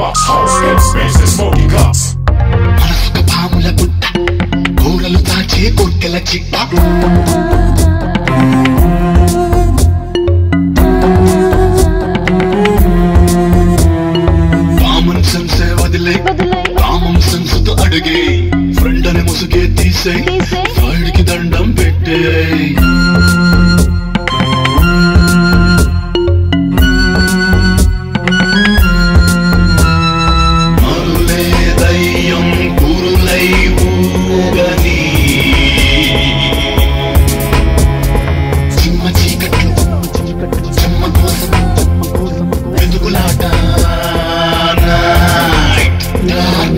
rocks, hoes, and spins and smoky cups. పాముల గుట్ట కూరలు దాచే కొట్టెల చిట్ట రామంశంసే వదిలే రామంశంసుతో అడిగే ఫ్రెండ్ అని ముసుగే తీసే వాడికి దండం